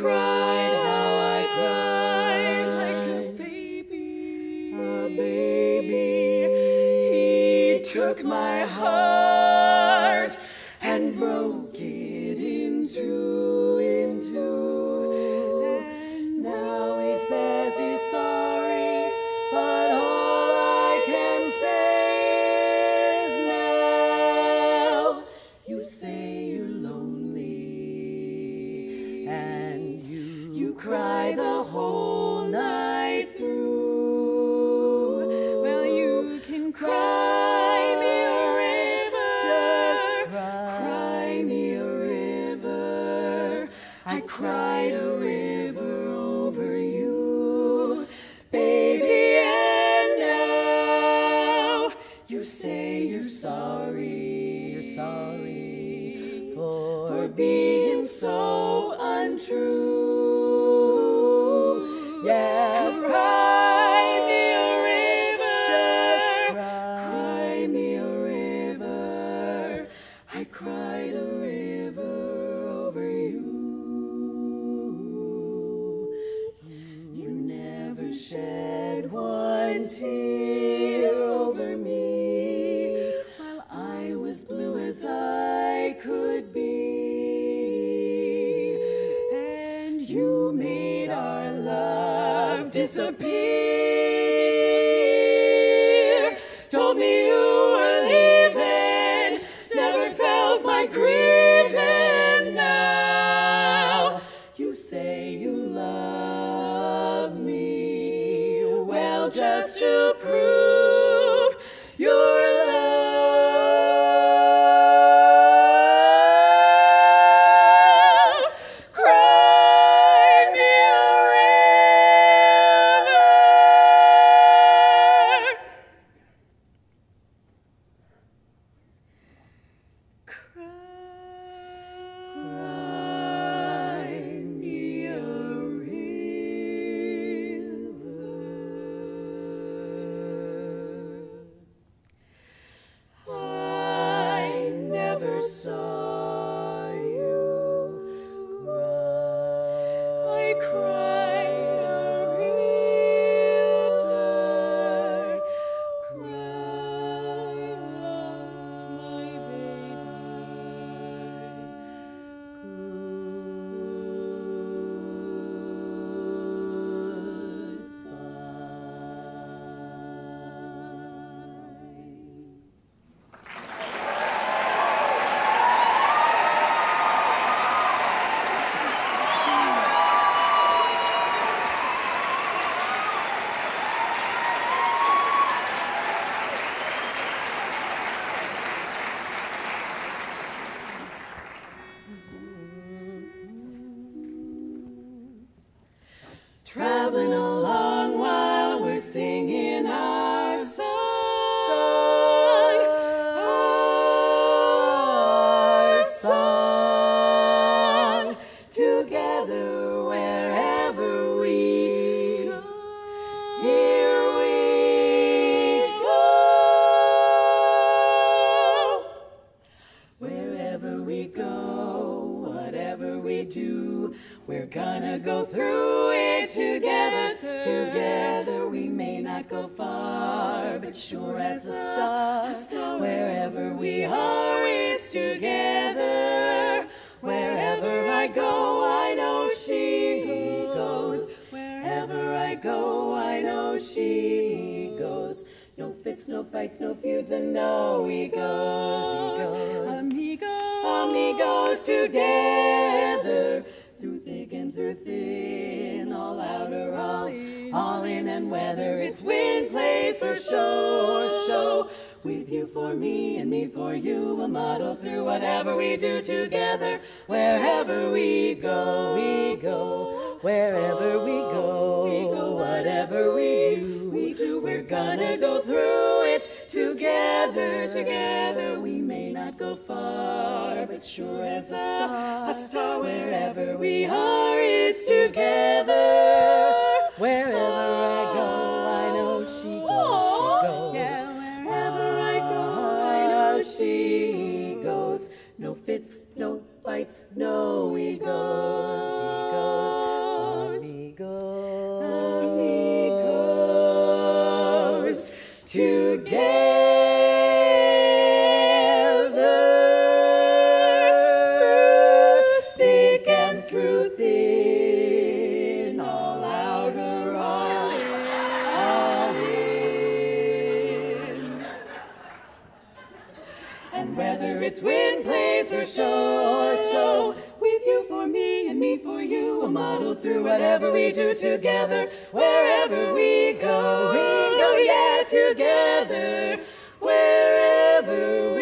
cried, how I cried like a baby. a baby. He took my heart and broke it in two, I cried a river over you, baby, and now you say you're sorry, you're sorry for for being so untrue. Yeah, Cry me a river. just cry me a river. I cried disappear. Told me you were leaving, never felt my grieving. Now you say you love me. Well, just to prove Traveling along not go far, but sure as a star. Wherever we are, it's together. Wherever I go, I know she goes. Wherever I go, I know she goes. No fits, no fights, no feuds, and no egos. Egos. Amigos. Amigos together through thick and through thin, all, in, and whether it's win, place, or show, or show. With you for me and me for you, we'll muddle through whatever we do together. Wherever we go, we go. Wherever we go, we go. Whatever we do, we do. We're gonna go through it together, together. We may not go far, but sure as a star, a star. Wherever we are, it's together. Wherever I go, I know she goes. She goes. Yeah, wherever I go, I know ah, she goes. No fits, no fights, no egos. Egos, amigos, amigos, together. It's win, place, or show, or show, with you for me and me for you, a model through whatever we do together, wherever we go, we go, yeah, together, wherever.